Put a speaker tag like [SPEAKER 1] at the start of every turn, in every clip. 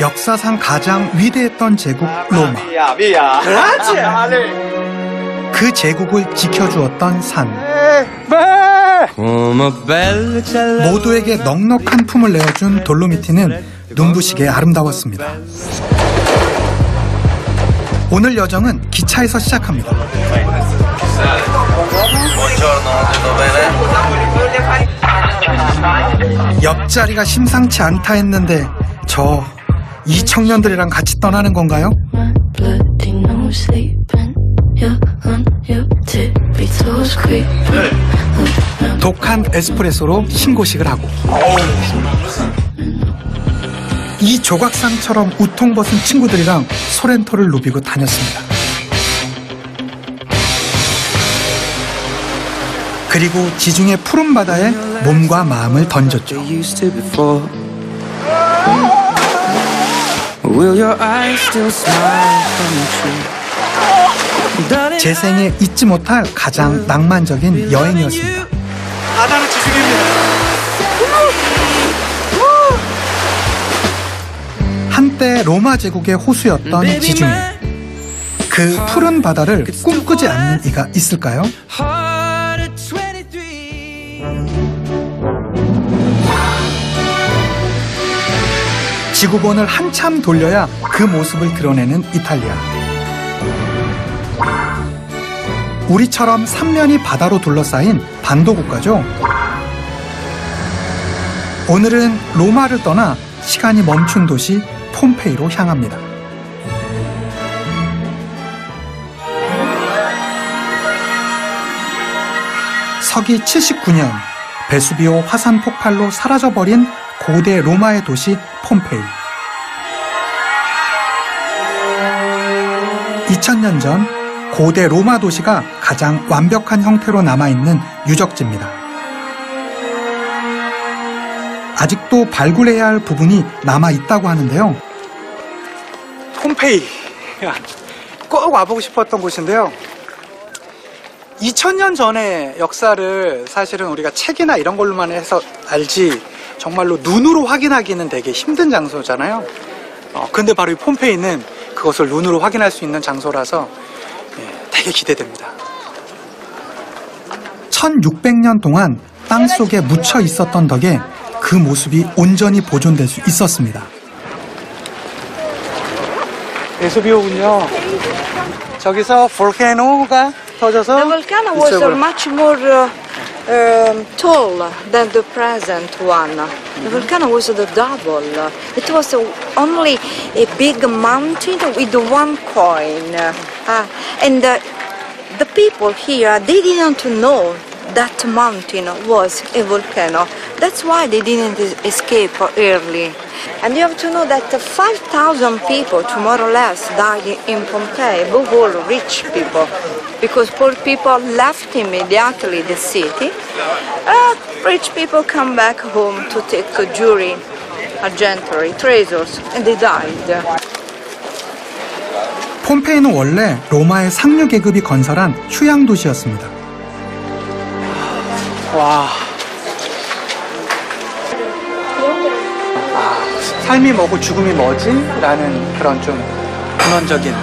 [SPEAKER 1] 역사상 가장 위대했던 제국 로마. 그 제국을 지켜주었던 산. 모두에게 넉넉한 품을 내어준 돌로미티는 눈부시게 아름다웠습니다. 오늘 여정은 기차에서 시작합니다. 옆자리가 심상치 않다 했는데 저 이 청년들이랑 같이 떠나는 건가요? 독한 에스프레소로 신고식을 하고 이 조각상처럼 우통 벗은 친구들이랑 소렌토를 누비고 다녔습니다. 그리고 지중해 푸른 바다에 몸과 마음을 던졌죠. 제 생에 잊지 못할 가장 낭만적인 여행이었습니다. 바다는 지중해입니다. 한때 로마 제국의 호수였던 지중해. 그 푸른 바다를 꿈꾸지 않는 이가 있을까요? 지구본을 한참 돌려야 그 모습을 드러내는 이탈리아. 우리처럼 삼면이 바다로 둘러싸인 반도 국가죠. 오늘은 로마를 떠나 시간이 멈춘 도시 폼페이로 향합니다. 서기 79년 베수비오 화산 폭발로 사라져버린 고대 로마의 도시 폼페이. 2000년 전 고대 로마 도시가 가장 완벽한 형태로 남아있는 유적지입니다. 아직도 발굴해야 할 부분이 남아있다고 하는데요. 폼페이. 꼭 와보고 싶었던 곳인데요. 2000년 전의 역사를 사실은 우리가 책이나 이런 걸로만 해서 알지 정말로 눈으로 확인하기는 되게 힘든 장소잖아요. 어, 근데 바로 이 폼페이는 그것을 눈으로 확인할 수 있는 장소라서 예, 되게 기대됩니다. 1600년 동안 땅 속에 묻혀 있었던 덕에 그 모습이 온전히 보존될 수 있었습니다. 베수비 오군요. 저기서 볼케노가 터져서
[SPEAKER 2] The volcano was much more uh, um, tall than the present one. The volcano was the double. It was uh, only a big mountain with one coin. Uh, and the people here, they didn't know that mountain was a volcano. That's why they didn't escape early. And you have to know that 5,000 people, to more or less, died in Pompeii, above all rich people, because poor people left immediately the city. Uh, rich people come back home to take jewelry, argentry, treasures, and they died.
[SPEAKER 1] 폼페이는 원래 로마의 상류 계급이 건설한 휴양 도시였습니다. 와. 삶이 뭐고 죽음이 뭐지? 라는 그런 좀 근원적인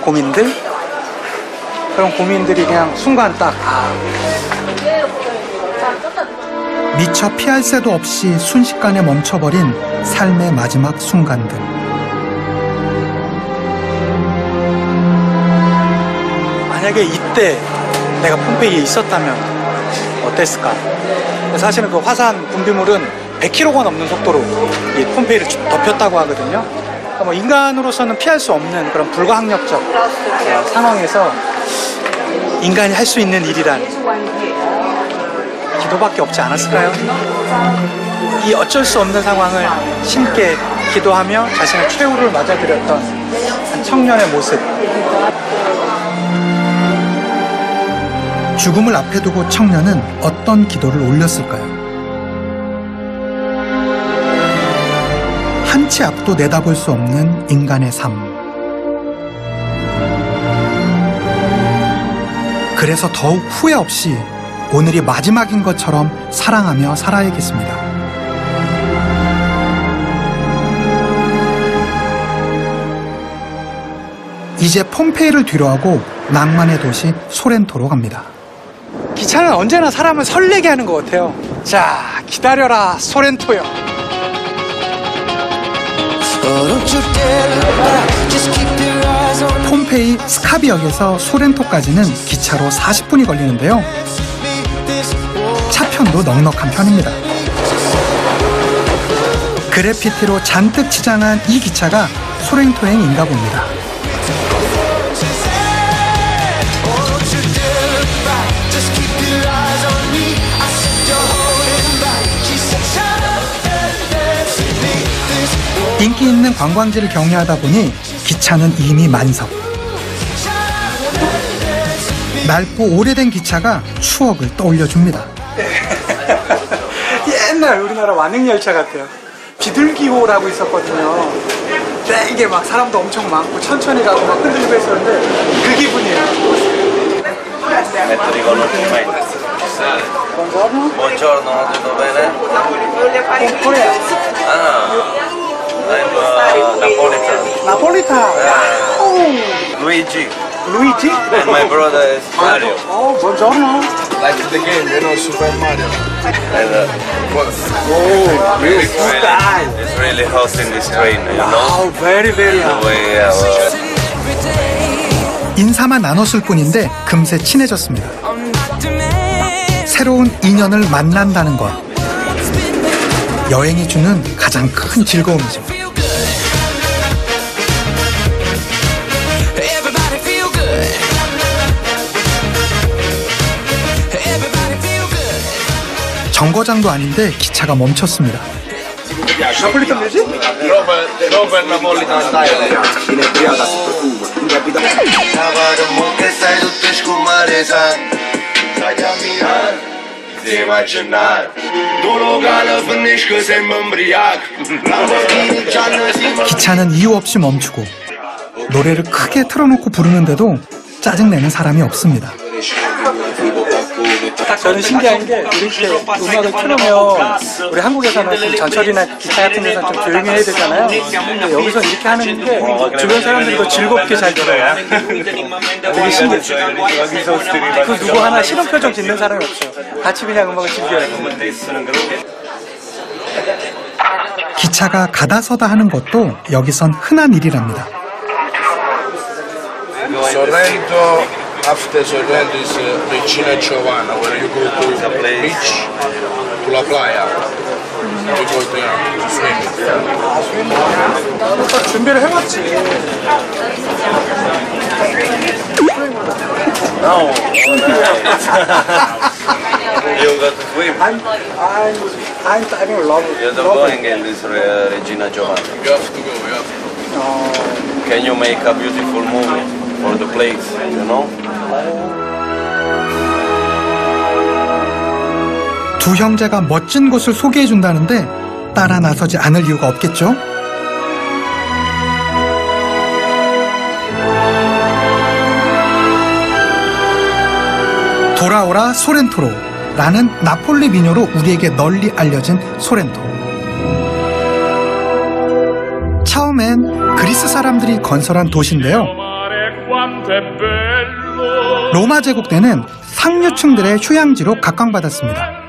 [SPEAKER 1] 고민들? 그런 고민들이 그냥 순간 딱, 아. 미처 피할 새도 없이 순식간에 멈춰버린 삶의 마지막 순간들. 만약에 이때 내가 폼페이에 있었다면 어땠을까? 사실은 그 화산 분비물은 100km가 넘는 속도로 이 폼페이를 덮였다고 하거든요. 그러니까 뭐 인간으로서는 피할 수 없는 그런 불가항력적 상황에서 인간이 할 수 있는 일이란 기도밖에 없지 않았을까요? 이 어쩔 수 없는 상황을 심게 기도하며 자신의 최후를 맞아들였던 한 청년의 모습. 죽음을 앞에 두고 청년은 어떤 기도를 올렸을까요? 한치 앞도 내다볼 수 없는 인간의 삶. 그래서 더욱 후회 없이 오늘이 마지막인 것처럼 사랑하며 살아야겠습니다. 이제 폼페이를 뒤로하고 낭만의 도시 소렌토로 갑니다.
[SPEAKER 3] 기차는 언제나 사람을 설레게 하는 것 같아요. 자, 기다려라, 소렌토요.
[SPEAKER 1] 폼페이 스카비역에서 소렌토까지는 기차로 40분이 걸리는데요. 차편도 넉넉한 편입니다. 그래피티로 잔뜩 치장한 이 기차가 소렌토행인가 봅니다. 인기 있는 관광지를 경유하다 보니 기차는 이미 만석. 낡고 오래된 기차가 추억을 떠올려줍니다.
[SPEAKER 3] 옛날 우리나라 완행열차 같아요. 비둘기호라고 있었거든요. 되게 막 사람도 엄청 많고 천천히 가고 막 흔들리고 했었는데 그 기분이에요.
[SPEAKER 4] Riconoscimento. Buongiorno, tutto bene?
[SPEAKER 3] 코리아.
[SPEAKER 4] Ah, I'm uh, Napolitan.
[SPEAKER 3] 나폴리타.
[SPEAKER 4] Luigi,
[SPEAKER 3] 루이지?
[SPEAKER 4] and my brother is Mario.
[SPEAKER 3] 어, buongiorno.
[SPEAKER 5] Like the game, you know, Super Mario.
[SPEAKER 4] And uh,
[SPEAKER 5] Oh, really?
[SPEAKER 4] it's, really, it's really hot in this train, you know?
[SPEAKER 3] Oh, very, very
[SPEAKER 4] The
[SPEAKER 3] hot.
[SPEAKER 4] way uh,
[SPEAKER 1] 인사만 나눴을 뿐인데 금세 친해졌습니다. 새로운 인연을 만난다는 것. 여행이 주는 가장 큰 즐거움이죠. 정거장도 아닌데 기차가 멈췄습니다. 기차는 이유 없이 멈추고 노래를 크게 틀어놓고 부르는데도 짜증내는 사람이 없습니다.
[SPEAKER 3] 저는 신기한 게 이렇게 음악을 틀으면 우리 한국에서는 좀 전철이나 기차 같은 데서 좀 조용히 해야 되잖아요. 근데 여기서 이렇게 하는 게 주변 사람들도 즐겁게 잘 들어요. 되게 신기해요. 그 누구 하나 싫은 표정 짓는 사람이 없어요. 같이 그냥 음악을 즐겨요.
[SPEAKER 1] 기차가 가다 서다 하는 것도 여기선 흔한 일이랍니다.
[SPEAKER 5] Sorrento, after Sorrento is uh, Regina Giovanna, where you go to the beach, to La Playa. You go there to swim.
[SPEAKER 3] 또 준비를 해봤지.
[SPEAKER 4] No. you got to swim.
[SPEAKER 3] I'm, I'm, I'm diving love.
[SPEAKER 4] You're not going in this uh, Regina Giovanna.
[SPEAKER 5] You have to go, you have to go.
[SPEAKER 4] Can you make a beautiful movie for the place, you know?
[SPEAKER 1] 두 형제가 멋진 곳을 소개해 준다는데 따라 나서지 않을 이유가 없겠죠? 돌아오라 소렌토로 라는 나폴리 민요로 우리에게 널리 알려진 소렌토. 처음엔 그리스 사람들이 건설한 도시인데요. 로마 제국 때는 상류층들의 휴양지로 각광받았습니다.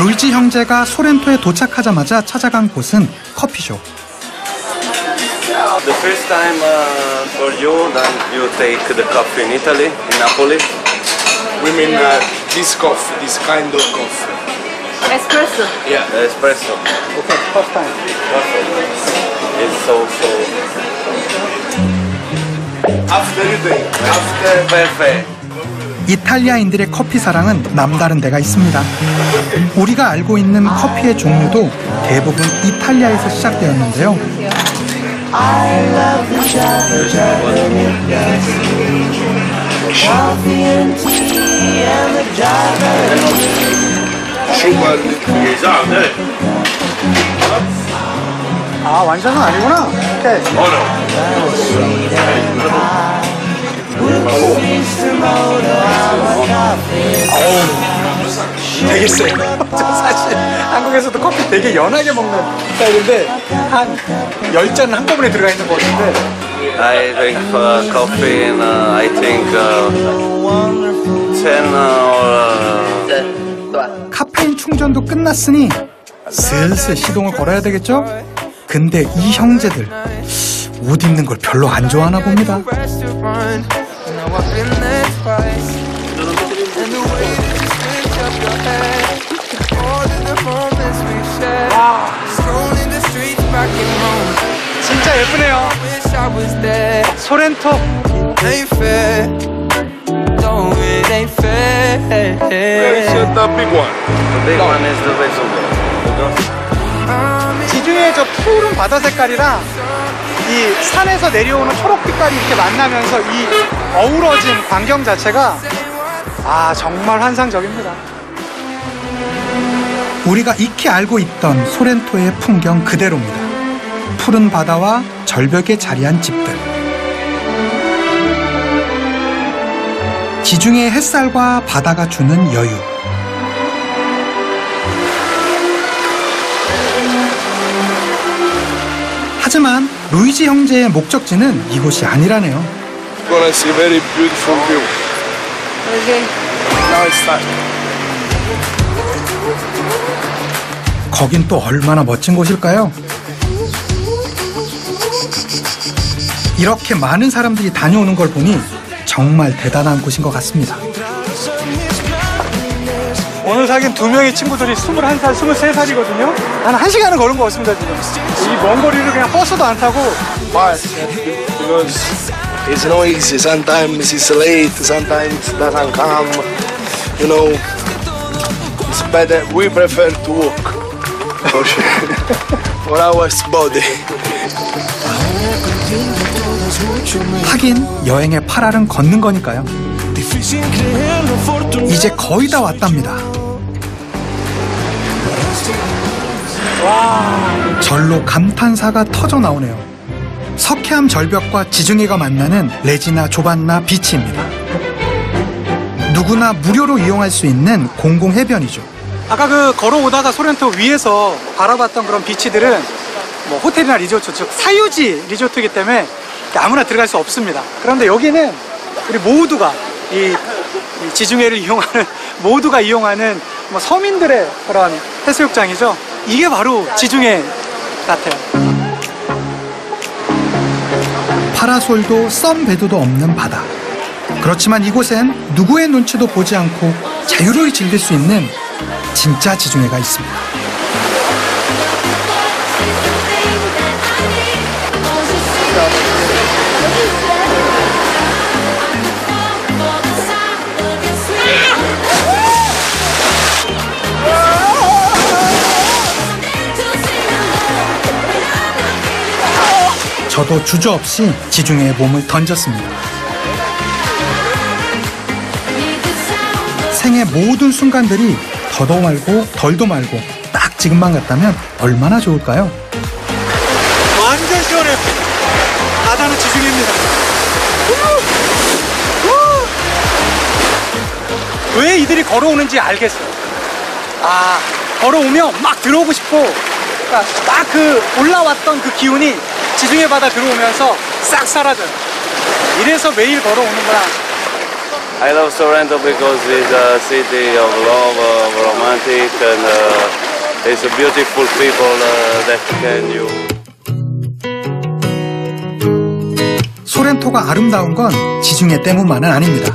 [SPEAKER 1] 루이지 형제가 소렌토에 도착하자마자 찾아간 곳은 커피숍.
[SPEAKER 4] The first time uh, for you, then you take the coffee in Italy, in Napoli.
[SPEAKER 5] We mean uh, this coffee, this kind of coffee.
[SPEAKER 2] Espresso.
[SPEAKER 5] Yeah.
[SPEAKER 4] Espresso.
[SPEAKER 3] Okay, first time.
[SPEAKER 4] It's so so
[SPEAKER 5] After you drink, after
[SPEAKER 4] perfect.
[SPEAKER 1] 이탈리아인들의 커피 사랑은 남다른 데가 있습니다. 우리가 알고 있는 커피의 종류도 대부분 이탈리아에서 시작되었는데요.
[SPEAKER 5] Sugar.
[SPEAKER 3] 아, 완전은 아니구나. 오케이. 되게 세요. 저 사실 한국에서도 커피 되게 연하게 먹는 스타일인데 한 10잔 한꺼번에 들어가 있는 것 같은데
[SPEAKER 4] I drink uh, coffee in, uh, I think, uh, 10 or
[SPEAKER 1] 카페인 충전도 끝났으니 슬슬 시동을 걸어야 되겠죠? 근데 이 형제들 옷 입는 걸 별로 안 좋아하나 봅니다.
[SPEAKER 6] Rome.
[SPEAKER 3] 진짜 예쁘네요. 소렌토
[SPEAKER 6] it ain't fair.
[SPEAKER 5] It's the big one.
[SPEAKER 4] the big one is the
[SPEAKER 6] in
[SPEAKER 3] 지중해 저 푸른 바다 색깔이랑 이 산에서 내려오는 초록 빛깔이 이렇게 만나면서 이 어우러진 광경 자체가 아 정말 환상적입니다.
[SPEAKER 1] 우리가 익히 알고 있던 소렌토의 풍경 그대로입니다. 푸른 바다와 절벽에 자리한 집들. 지중해 햇살과 바다가 주는 여유. 하지만 루이지 형제의 목적지는 이곳이 아니라네요.
[SPEAKER 5] Gonna see very beautiful view.
[SPEAKER 2] Okay.
[SPEAKER 5] Now it's time.
[SPEAKER 1] 거긴 또 얼마나 멋진 곳일까요? 이렇게 많은 사람들이 다녀오는 걸 보니 정말 대단한 곳인 것 같습니다.
[SPEAKER 3] 오늘 사귄 두 명의 친구들이 21살, 23살이거든요. 한 1시간은 걸은 것 같습니다, 지금. 이 먼 거리를 그냥 버스도 안 타고
[SPEAKER 5] it's not easy. Sometimes it's late. Sometimes it doesn't come. You know, it's better. We prefer to walk for for our body.
[SPEAKER 1] 하긴 여행의 8알은 걷는 거니까요. 이제 거의 다 왔답니다. 절로 감탄사가 터져 나오네요. 석회암 절벽과 지중해가 만나는 레지나 조반나 비치입니다. 누구나 무료로 이용할 수 있는 공공 해변이죠.
[SPEAKER 3] 아까 그 걸어오다가 소렌토 위에서 바라봤던 그런 비치들은 뭐 호텔이나 리조트, 즉 사유지 리조트이기 때문에 아무나 들어갈 수 없습니다. 그런데 여기는 우리 모두가 이, 이 지중해를 이용하는 모두가 이용하는 뭐 서민들의 그런 해수욕장이죠. 이게 바로 지중해 같아요.
[SPEAKER 1] 파라솔도 썸베드도 없는 바다. 그렇지만 이곳엔 누구의 눈치도 보지 않고 자유로이 즐길 수 있는 진짜 지중해가 있습니다. 저도 주저없이 지중해에 몸을 던졌습니다. 생의 모든 순간들이 더도 말고 덜도 말고 딱 지금만 같다면 얼마나 좋을까요?
[SPEAKER 3] 완전 시원해요. 바다는 지중해입니다. 왜 이들이 걸어오는지 알겠어요. 아, 걸어오면 막 들어오고 싶고, 그러니까 막그 올라왔던 그 기운이 지중해 바다 들어오면서 싹 사라져요. 이래서 매일 걸어오는구나.
[SPEAKER 4] I love Sorrento because it's a city of love, of romantic, and uh, it's a beautiful people uh, that can you.
[SPEAKER 1] 소렌토가 아름다운 건 지중해 때문만은 아닙니다.